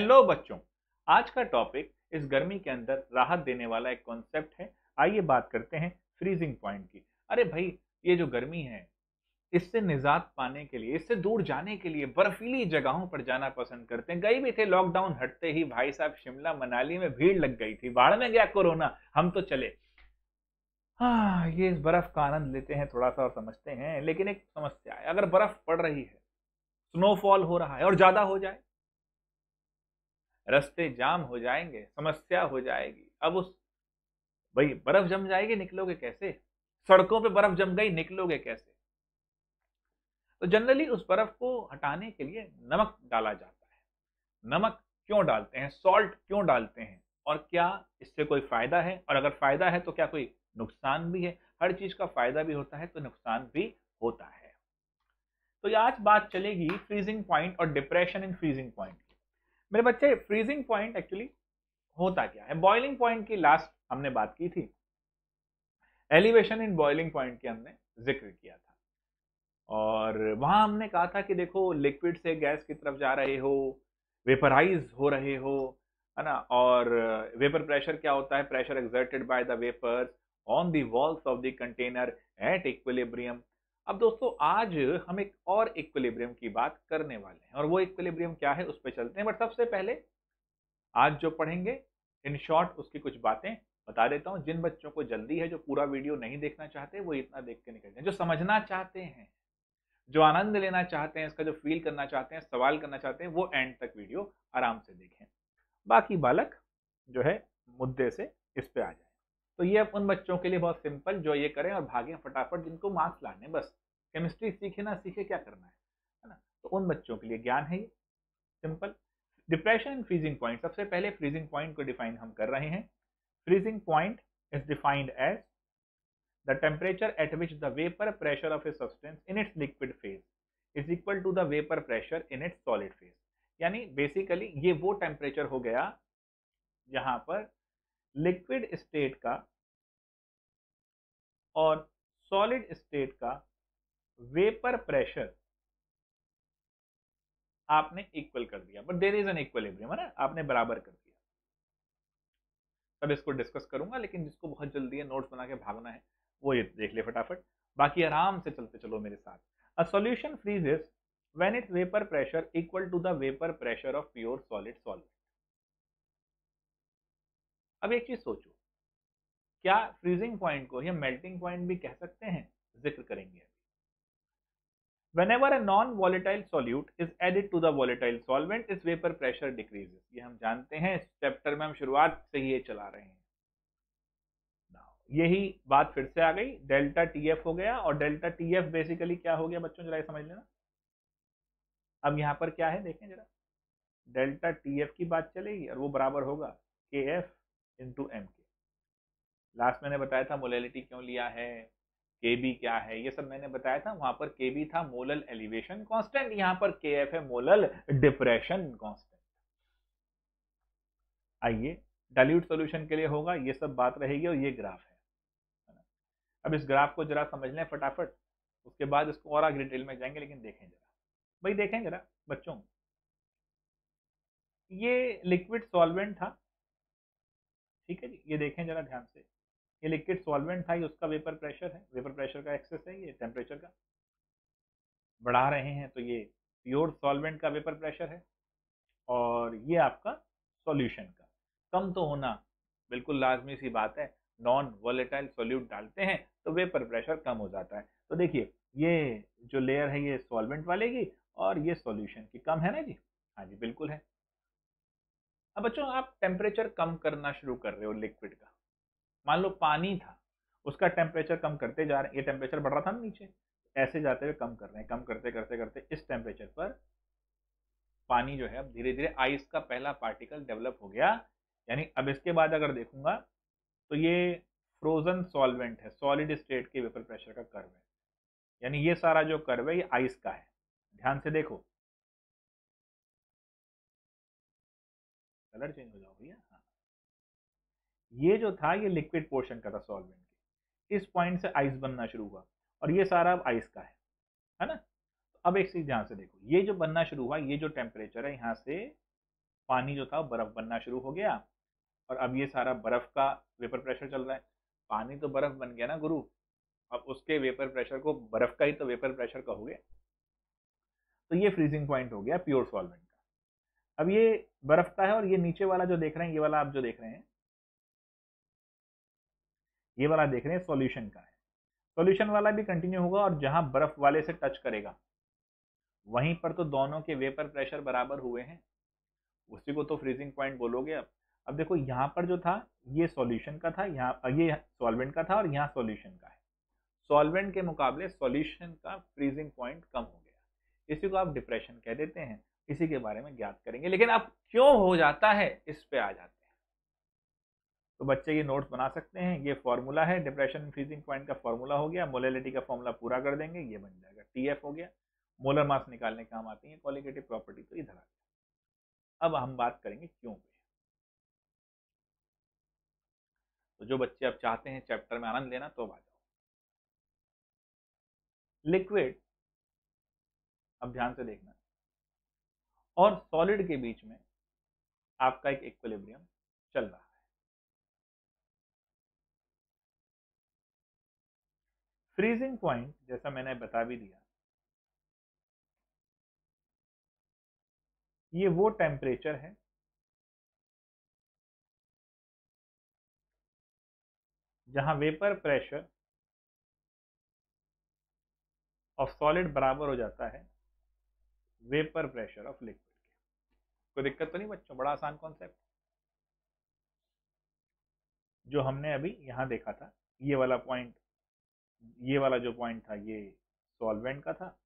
Hello बच्चों, आज का टॉपिक इस गर्मी के अंदर राहत देने वाला एक कॉन्सेप्ट है। आइए बात करते हैं फ्रीजिंग पॉइंट की। अरे भाई, ये जो गर्मी है, इससे निजात पाने के लिए, इससे दूर जाने के लिए बर्फीली जगहों पर जाना पसंद करते हैं। गई भी थे लॉकडाउन हटते ही भाई साहब शिमला मनाली में भीड़ लग गई थी। बाढ़ में गया कोरोना, हम तो चले। हाँ ये इस बर्फ़ का आनंद लेते हैं थोड़ा सा और समझते हैं, लेकिन एक समस्या है। अगर बर्फ़ पड़ रही है स्नोफॉल हो रहा है और ज़्यादा हो जाए रास्ते जाम हो जाएँगे, समस्या हो जाएगी। अब उस, भाई, बर्फ़ जम जाएगी, निकलोगे कैसे? सड़कों पे बर्फ़ जम गई, निकलोगे कैसे? तो जनरली उस बर्फ़ को हटाने के लिए नमक डाला जाता है। नमक क्यों डालते हैं? सॉल्ट क्यों डालते हैं? और क्या इससे कोई फ़ायदा है? और अगर फ़ायदा है तो क्या कोई नुकसान भी है? हर चीज़ का फ़ायदा भी होता है तो नुकसान भी होता है। तो आज बात चलेगी फ्रीजिंग पॉइंट और डिप्रेशन इन फ्रीजिंग पॉइंट मेरे बच्चे फ्रीजिंग पॉइंट एक्चुअली होता क्या है? बॉइलिंग पॉइंट की लास्ट हमने बात की थी। एलिवेशन इन बॉइलिंग पॉइंट की हमने ज़िक्र किया था। और वहाँ हमने कहा था कि देखो लिक्विड से गैस की तरफ़ जा रहे हो वेपराइज हो रहे हो, है ना? और वेपर प्रेशर क्या होता है? Pressure exerted by the vapours on the walls of the container at equilibrium अब दोस्तों, आज हम एक और इक्विलिब्रियम की बात करने वाले हैं। और वो इक्विलिब्रियम क्या है, उस पर चलते हैं। बट सबसे पहले, आज जो पढ़ेंगे इन शॉर्ट उसकी कुछ बातें बता देता हूँ। जिन बच्चों को जल्दी है, जो पूरा वीडियो नहीं देखना चाहते, वो इतना देख के निकल जाए। जो समझना चाहते हैं, जो आनंद लेना चाहते हैं, इसका जो फील करना चाहते हैं, सवाल करना चाहते हैं, वो एंड तक वीडियो आराम से देखें। बाकी बालक जो है, मुद्दे से इस पे आ जाए। तो ये उन बच्चों के लिए बहुत सिंपल जो ये करें और भागें फटाफट जिनको मार्क्स लाने बस। केमिस्ट्री सीखे ना सीखे क्या करना है है ना? तो उन बच्चों के लिए ज्ञान है ये simple depression and freezing point सबसे पहले फ्रीजिंग पॉइंट को डिफाइन हम कर रहे हैं। Freezing point is defined as the temperature at which the vapour pressure of a substance in its liquid phase is equal to the vapour pressure in its solid phase यानी basically ये वो temperature हो गया जहाँ पर liquid state का और solid state का वेपर प्रेशर आपने इक्वल कर दिया। But there is an equilibrium है ना? आपने बराबर कर दिया। तब इसको डिस्कस करूँगा, लेकिन जिसको बहुत जल्दी है नोट्स बना के भागना है, वो ये देख ले फटाफट। बाकी आराम से चलते चलो मेरे साथ। A solution freezes when its vapour pressure equal to the vapour pressure of pure solid solid अब एक चीज़ सोचो। क्या फ्रीजिंग पॉइंट को या मेल्टिंग पॉइंट भी कह सकते हैं? ज़िक्र करेंगे Whenever a non-volatile solute is added to the volatile solvent, its vapor pressure decreases. ये हम जानते हैं इस चैप्टर में हम शुरुआत से ही ये चला रहे हैं। यही बात फिर से आ गई। डेल्टा टी एफ़ हो गया और डेल्टा टी एफ़ बेसिकली क्या हो गया बच्चों जरा समझ लेना। अब यहाँ पर क्या है देखें जरा। डेल्टा टी एफ़ की बात चलेगी और वो बराबर होगा के एफ़ इंटू एम के लास्ट मैंने बताया था मोलेलिटी क्यों लिया है के बी क्या है, ये सब मैंने बताया था। वहाँ पर के बी था मोलल एलिवेशन कांस्टेंट यहाँ पर के एफ़ है मोलल डिप्रेशन कांस्टेंट आइए डाइल्यूट सॉल्यूशन के लिए होगा, ये सब बात रहेगी और ये ग्राफ है। अब इस ग्राफ को जरा समझ लें फटाफट, उसके बाद इसको और आगे डिटेल में जाएँगे, लेकिन देखें जरा। भाई देखें जरा, बच्चों। ये लिक्विड सॉल्वेंट था, ठीक है जी? ये देखें जरा ध्यान से। ये लिक्विड सॉल्वेंट था, ये उसका वेपर प्रेशर है। वेपर प्रेशर का एक्सेस है ये टेम्परेचर का। बढ़ा रहे हैं तो ये प्योर सॉल्वेंट का वेपर प्रेशर है और ये आपका सॉल्यूशन का। कम तो होना बिल्कुल लाजमी सी बात है। नॉन वॉलेटाइल सॉल्यूट डालते हैं तो वेपर प्रेशर कम हो जाता है। तो देखिए, ये जो लेयर है, ये सॉल्वेंट वाले की और ये सॉल्यूशन की। कम है ना जी? हाँ जी, बिल्कुल है। अब बच्चों, आप टेम्परेचर कम करना शुरू कर रहे हो लिक्विड का। मान लो पानी था, उसका टेम्परेचर कम करते जा रहे हैं ये टेम्परेचर बढ़ रहा था ना नीचे, ऐसे जाते हुए कम कर रहे हैं, कम करते करते करते इस टेम्परेचर पर पानी जो है अब धीरे धीरे आइस का पहला पार्टिकल डेवलप हो गया। यानी अब इसके बाद अगर देखूँगा तो ये फ्रोजन सॉल्वेंट है सॉलिड स्टेट के वेपर प्रेशर का कर्व है। यानी ये सारा जो कर्व है, ये आइस का है। ध्यान से देखो। कलर चेंज हो जाओ भैया। ये जो था, ये लिक्विड पोर्शन का था सॉल्वेंट के। इस पॉइंट से आइस बनना शुरू हुआ और ये सारा अब आइस का है है ना? तो अब एक चीज़ ध्यान से देखो, ये जो बनना शुरू हुआ, ये जो टेम्परेचर है, यहाँ से पानी जो था बर्फ़ बनना शुरू हो गया और अब ये सारा बर्फ़ का वेपर प्रेशर चल रहा है। पानी तो बर्फ़ बन गया ना गुरु, अब उसके वेपर प्रेशर को बर्फ़ का ही तो वेपर प्रेशर कहोगे। तो ये फ्रीजिंग पॉइंट हो गया प्योर सॉल्वेंट का। अब ये बर्फ़ का है और ये नीचे वाला जो देख रहे हैं, ये वाला आप जो देख रहे हैं ये वाला देख रहे हैं सॉल्यूशन का है। सॉल्यूशन वाला भी कंटिन्यू होगा और जहाँ बर्फ़ वाले से टच करेगा, वहीं पर तो दोनों के वेपर प्रेशर बराबर हुए हैं। उसी को तो फ्रीजिंग पॉइंट बोलोगे अब अब देखो, यहाँ पर जो था, ये सॉल्यूशन का था, यहाँ ये सॉल्वेंट का था और यहाँ सॉल्यूशन का है। सॉल्वेंट के मुकाबले सॉल्यूशन का फ्रीजिंग पॉइंट कम हो गया। इसी को आप डिप्रेशन कह देते हैं। इसी के बारे में ज्ञात करेंगे। लेकिन अब क्यों हो जाता है? इस पे आ जाते हैं। तो बच्चे ये नोट्स बना सकते हैं। ये फॉर्मूला है डिप्रेशन फ्रीजिंग पॉइंट का फॉर्मूला हो गया मोलिलिटी का फॉर्मूला पूरा कर देंगे, ये बन जाएगा टी एफ़ हो गया। मोलर मास निकालने काम आती है क्वालिटेटिव प्रॉपर्टी तो इधर आ गया। अब हम बात करेंगे क्यों पे। तो जो बच्चे अब चाहते हैं चैप्टर में आनंद लेना तो आ जाओ। लिक्विड अब ध्यान से देखना। और सॉलिड के बीच में आपका एक इक्विलिब्रियम चल रहा है। फ्रीजिंग पॉइंट जैसा मैंने बता भी दिया, ये वो टेम्परेचर है, जहाँ वेपर प्रेशर ऑफ़ सॉलिड बराबर हो जाता है वेपर प्रेशर ऑफ़ लिक्विड के। कोई दिक्कत तो नहीं बच्चों? बड़ा आसान कॉन्सेप्ट जो हमने अभी यहाँ देखा था, ये वाला पॉइंट ये वाला जो पॉइंट था, ये सॉल्वेंट का था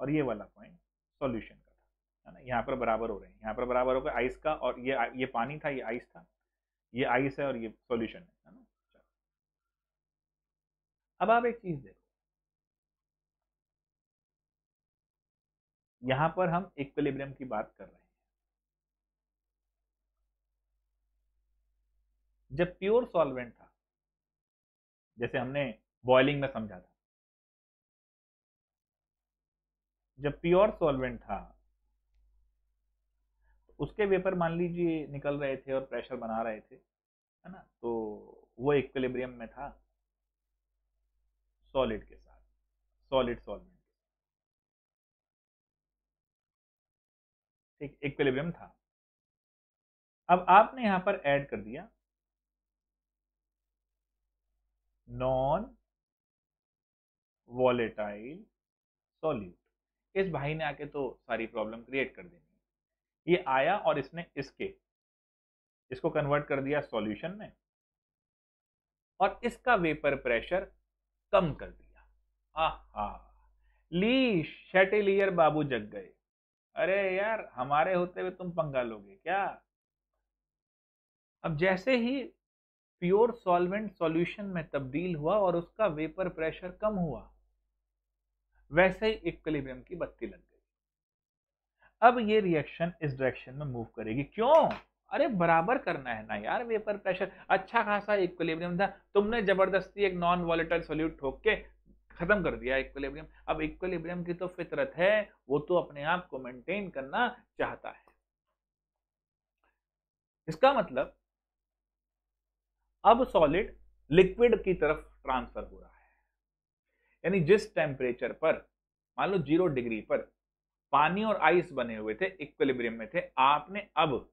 और ये वाला पॉइंट सॉल्यूशन का था, है ना? यहाँ पर बराबर हो रहे हैं। यहाँ पर बराबर हो गए आइस का और ये ये पानी था, ये आइस था। ये आइस है और ये सॉल्यूशन है है ना? अब आप एक चीज़ देखो। यहाँ पर हम इक्विलिब्रियम की बात कर रहे हैं। जब प्योर सॉल्वेंट था, जैसे हमने बॉइलिंग में समझा था। जब प्योर सॉल्वेंट था, उसके वेपर मान लीजिए निकल रहे थे और प्रेशर बना रहे थे, है ना? तो वो इक्विलिब्रियम में था सॉलिड के साथ सॉलिड सॉल्वेंट ठीक इक्विलिब्रियम था। अब आपने यहाँ पर ऐड कर दिया नॉन वॉलेटाइल सॉल्यूट इस भाई ने आके तो सारी प्रॉब्लम क्रिएट कर देनी ये आया और इसने इसके, इसको कन्वर्ट कर दिया सॉल्यूशन में और इसका वेपर प्रेशर कम कर दिया। आहा! ली शेटेलियर बाबू जग गए। अरे यार, हमारे होते हुए तुम पंगा लोगे क्या? अब जैसे ही प्योर सॉल्वेंट सॉल्यूशन में तब्दील हुआ और उसका वेपर प्रेशर कम हुआ वैसे ही इक्विलिब्रियम की बत्ती लग गई। अब ये रिएक्शन इस डायरेक्शन में मूव करेगी। क्यों? अरे बराबर करना है ना यार वेपर प्रेशर अच्छा खासा इक्विलिब्रियम था। तुमने ज़बरदस्ती एक नॉन वॉलेटाइल सोल्यूट ठोक के खत्म कर दिया इक्विलिब्रियम अब इक्विलिब्रियम की तो फितरत है, वो तो अपने आप को मेंटेन करना चाहता है। इसका मतलब अब सॉलिड लिक्विड की तरफ़ ट्रांसफ़र हो रहा है। यानी जिस टेम्परेचर पर, मान लो ज़ीरो डिग्री पर, पानी और आइस बने हुए थे इक्विलिब्रियम में थे, आपने अब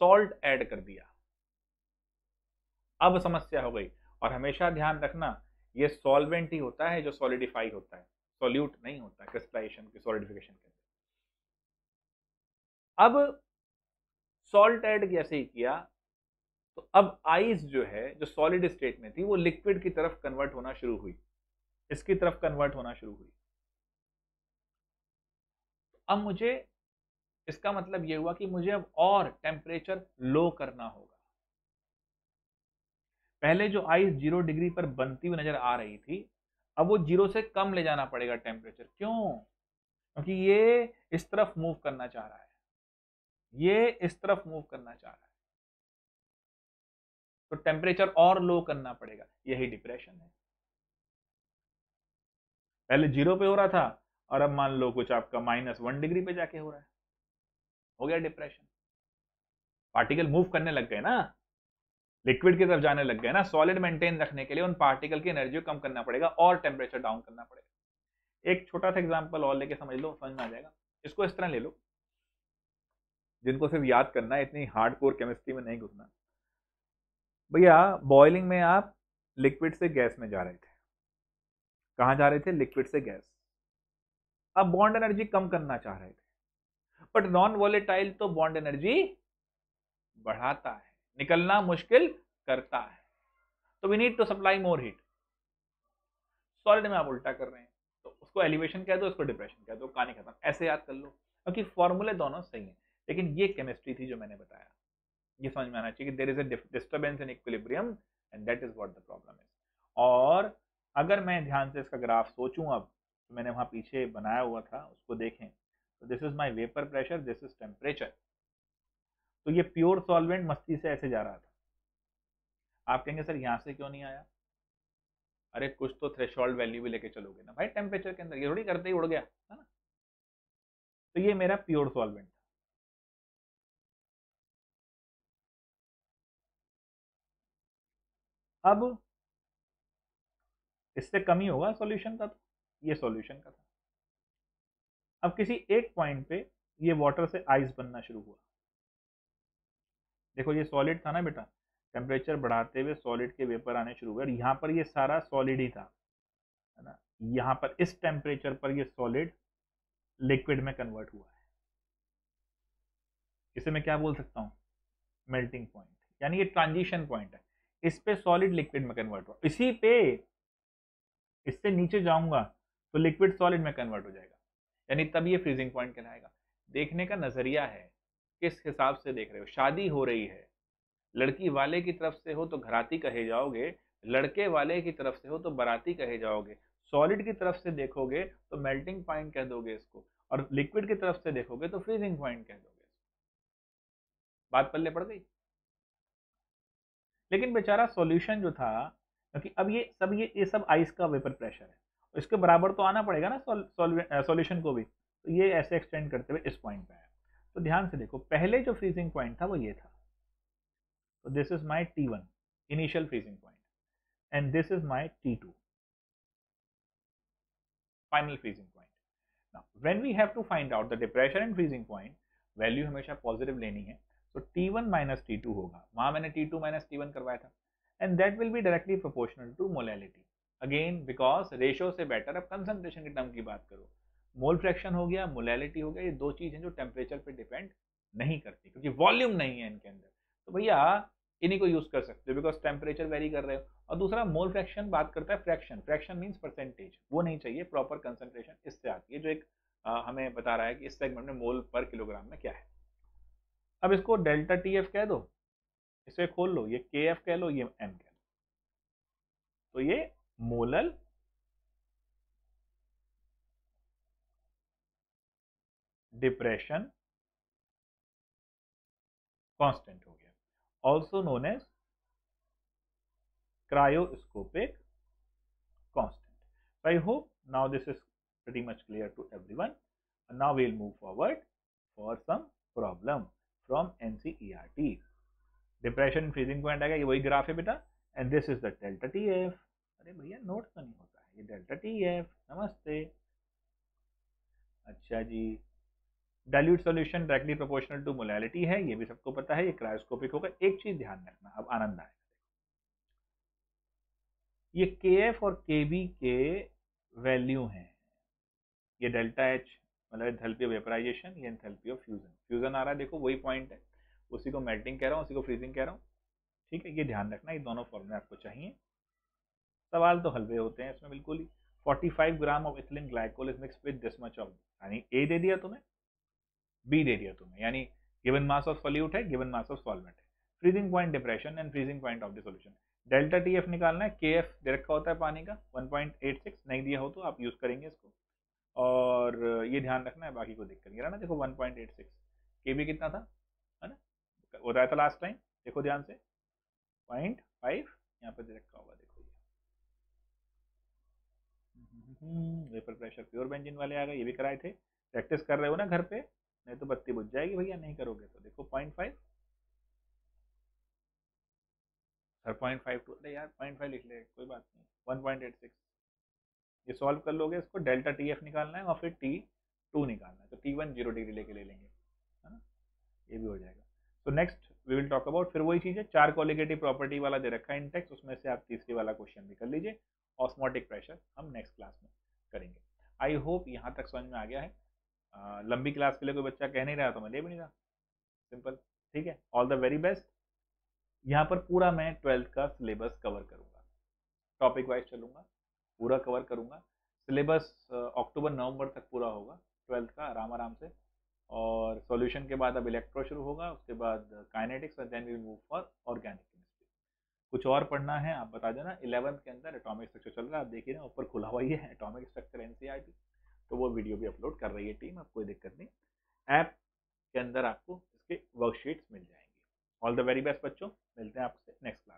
सॉल्ट ऐड कर दिया। अब समस्या हो गई। और हमेशा ध्यान रखना, ये सॉल्वेंट ही होता है जो सॉलिडिफाई होता है। सॉल्यूट नहीं होता क्रिस्टलाइजेशन के सॉलिडिफिकेशन के अब सॉल्ट ऐड कैसे ही किया तो अब आइस जो है, जो सॉलिड स्टेट में थी, वो लिक्विड की तरफ़ कन्वर्ट होना शुरू हुई। इसकी तरफ़ कन्वर्ट होना शुरू हुई। अब मुझे इसका मतलब यह हुआ कि मुझे अब और टेम्परेचर लो करना होगा। पहले जो आइस ज़ीरो डिग्री पर बनती हुई नज़र आ रही थी, अब वो ज़ीरो से कम ले जाना पड़ेगा टेम्परेचर क्यों? क्योंकि ये इस तरफ़ मूव करना चाह रहा है। ये इस तरफ़ मूव करना चाह रहा है। तो टेम्परेचर और लो करना पड़ेगा। यही डिप्रेशन है। पहले ज़ीरो पे हो रहा था, और अब मान लो कुछ आपका माइनस वन डिग्री पे जाके हो रहा है। हो गया डिप्रेशन। पार्टिकल मूव करने लग गए ना। लिक्विड की तरफ़ जाने लग गए ना। सॉलिड मेंटेन रखने के लिए उन पार्टिकल की एनर्जी को कम करना पड़ेगा और टेम्परेचर डाउन करना पड़ेगा। एक छोटा सा एग्ज़ाम्पल और लेके समझ लो, समझ में आ जाएगा। इसको इस तरह ले लो। जिनको सिर्फ़ याद करना है, इतनी हार्ड कोर केमिस्ट्री में नहीं घुसना। भैया बॉइलिंग में आप लिक्विड से गैस में जा रहे थे। कहाँ जा रहे थे? लिक्विड से गैस अब बॉन्ड एनर्जी कम करना चाह रहे थे। बट नॉन वॉलेटाइल तो बॉन्ड एनर्जी बढ़ाता है। निकलना मुश्किल करता है। तो we need to supply more heat solid में आप उल्टा कर रहे हैं। तो उसको एलिवेशन कह दो, उसको डिप्रेशन कह दो, कहानी खत्म। ऐसे याद कर लो। क्योंकि फॉर्मूले दोनों सही हैं। लेकिन ये केमिस्ट्री थी जो मैंने बताया। ये समझ में आना चाहिए कि there is a disturbance in equilibrium and that is what the problem is और अगर मैं ध्यान से इसका ग्राफ सोचूं अब तो मैंने वहाँ पीछे बनाया हुआ था, उसको देखें। तो this is my vapour pressure this is temperature तो ये प्योर सॉल्वेंट मस्ती से ऐसे जा रहा था। आप कहेंगे, सर, यहाँ से क्यों नहीं आया? अरे, कुछ तो थ्रेश वैल्यू भी लेके चलोगे ना भाई टेम्परेचर के अंदर, ये थोड़ी करते ही उड़ गया, है ना? तो ये मेरा प्योर सॉल्वेंट था। अब इससे कमी होगा सॉल्यूशन का तो ये सॉल्यूशन का था। अब किसी एक पॉइंट पे ये वाटर से आइस बनना शुरू हुआ। देखो ये सॉलिड था ना बेटा टेम्परेचर बढ़ाते हुए सॉलिड के वेपर आने शुरू हुए और यहाँ पर ये सारा सॉलिड ही था, है ना? यहाँ पर इस टेम्परेचर पर ये सॉलिड लिक्विड में कन्वर्ट हुआ है। इसे मैं क्या बोल सकता हूँ? मेल्टिंग पॉइंट यानी ये ट्रांजिशन पॉइंट है। इस पे सॉलिड लिक्विड में कन्वर्ट हुआ। इसी पे इससे नीचे जाऊँगा तो लिक्विड सॉलिड में कन्वर्ट हो जाएगा। यानी तब ये फ्रीजिंग पॉइंट कहलाएगा। देखने का नज़रिया है, किस हिसाब से देख रहे हो? शादी हो रही है। लड़की वाले की तरफ़ से हो तो घराती कहे जाओगे, लड़के वाले की तरफ़ से हो तो बराती कहे जाओगे। सॉलिड की तरफ़ से देखोगे तो मेल्टिंग पॉइंट कह दोगे इसको और लिक्विड की तरफ़ से देखोगे तो फ्रीजिंग पॉइंट कह दोगे बात पल्ले पड़ गई। लेकिन बेचारा सॉल्यूशन जो था क्योंकि अब ये सब, ये ये सब आइस का वेपर प्रेशर है। इसके बराबर तो आना पड़ेगा ना सॉल्यूशन को भी। तो ये ऐसे एक्सटेंड करते हुए इस पॉइंट पे आया तो ध्यान से देखो, पहले जो फ्रीजिंग पॉइंट था वो ये था। तो this is my T one initial freezing point and this is my T two final freezing point now, when we have to find out the depression and freezing point value हमेशा positive लेनी है। तो T one minus T two होगा। वहाँ मैंने T two minus T one करवाया था। And that will be directly proportional to molality again because ratio से बेटर अब कंसंट्रेशन के टर्म की बात करो। मोल फ्रैक्शन हो गया मोलैलिटी हो गया ये दो चीज़ हैं जो टेम्परेचर पे डिपेंड नहीं करती क्योंकि वॉल्यूम नहीं है इनके अंदर। तो भैया इन्हीं को यूज़ कर सकते हो बिकॉज़ टेम्परेचर वेरी कर रहे हो। और दूसरा मोल फ्रैक्शन बात करता है फ्रैक्शन फ्रैक्शन मीन्स परसेंटेज वो नहीं चाहिए प्रॉपर कंसंट्रेशन इससे आती है जो एक आ, हमें बता रहा है कि इस सेगमेंट में मोल पर किलोग्राम में क्या है। अब इसको डेल्टा टी एफ़ कह दो। इसे खोल लो, ये के एफ़ कह लो, ये एम कह लो तो ये मोलल डिप्रेशन कांस्टेंट हो गया also known as cryoscopic constant. I hope now this is pretty much clear to everyone. Now will move forward for some problem from NCERT. Depression freezing point आएगा ये वही graph है बेटा। And this is the delta T F अरे भैया note तो नहीं होता है। ये डेल्टा टी एफ़ नमस्ते। अच्छा जी। Dilute solution directly proportional to molality है, ये भी सबको पता है, ये क्रायोस्कोपिक होगा। एक चीज़ ध्यान रखना, अब आनंद आएगा ये के एफ़ और के बी के वैल्यू हैं। ये डेल्टा एच मतलब एंथैल्पी ऑफ़ वेपराइजेशन ये एंथैल्पी ऑफ़ फ्यूजन फ्यूजन आ रहा है, देखो, वही पॉइंट है। उसी को मेल्टिंग कह रहा हूँ, उसी को फ्रीजिंग कह रहा हूँ। ठीक है, ये ध्यान रखना, ये दोनों फॉर्मूले आपको चाहिए। सवाल तो हलवे होते हैं इसमें बिल्कुल ही। 45 ग्राम of ethylene glycol is mix with this much of यानी ए दे दिया तुम्हें बी दे दिया तुम्हें, यानी गिवन मास ऑफ़ सोल्यूट है गिवन मास ऑफ़ सॉल्वेंट है। Freezing point depression and freezing point of the solution delta T F निकालना है के एफ़ डायरेक्ट का होता है पानी का 1.86 नहीं दिया हो तो आप यूज़ करेंगे इसको। और ये ध्यान रखना है, बाकी को देख कर ना देखो 1.86 के बी कितना था? बताया था लास्ट टाइम देखो ध्यान से। पॉइंट फाइव यहाँ पे डायरेक्ट का होगा, देखो ये। वेपर प्रेशर प्योर बेंजिन वाले आ गए, ये भी कराए थे। प्रैक्टिस कर रहे हो ना घर पे, नहीं तो बत्ती बुझ जाएगी भैया, नहीं करोगे तो। देखो point five sir point five two अरे यार पॉइंट फाइव लिख ले, कोई बात नहीं। वन पॉइंट एट सिक्स ये सॉल्व कर लोगे इसको डेल्टा टी एफ़ निकालना है और फिर टी टू निकालना है तो टी वन ज़ीरो डिग्री लेके ले लेंगे, है ना? ये भी हो जाएगा। तो next we will talk about फिर वही चीज़ है चार क्वालिटेटिव प्रॉपर्टी वाला दे रखा है इंटेक्स उसमें से आप तीसरी वाला क्वेश्चन भी कर लीजिए ऑस्मोटिक प्रेशर हम नेक्स्ट क्लास में करेंगे। आई होप यहाँ तक समझ में आ गया है। आ, लंबी क्लास के लिए कोई बच्चा कह नहीं रहा तो मैं ले भी नहीं रहा। सिंपल ठीक है? ऑल द वेरी बेस्ट यहाँ पर पूरा मैं ट्वेल्थ का सिलेबस कवर करूँगा। टॉपिक वाइज चलूँगा पूरा कवर करूँगा। सिलेबस अक्टूबर नवंबर तक पूरा होगा। ट्वेल्थ का आराम आराम से। और सॉल्यूशन के बाद अब इलेक्ट्रो शुरू होगा, उसके बाद काइनेटिक्स और then we move for organic chemistry कुछ और पढ़ना है, आप बता देना इलेवंथ के अंदर एटॉमिक स्ट्रक्चर चल रहा है, आप देखिए ना, ऊपर खुला हुआ ही है एटॉमिक स्ट्रक्चर एन तो वो वीडियो भी अपलोड कर रही है टीम आप कोई दिक्कत नहीं. ऐप के अंदर आपको इसके वर्कशीट्स मिल जाएँगे. ऑल द वेरी बेस्ट बच्चों, मिलते हैं आपसे नेक्स्ट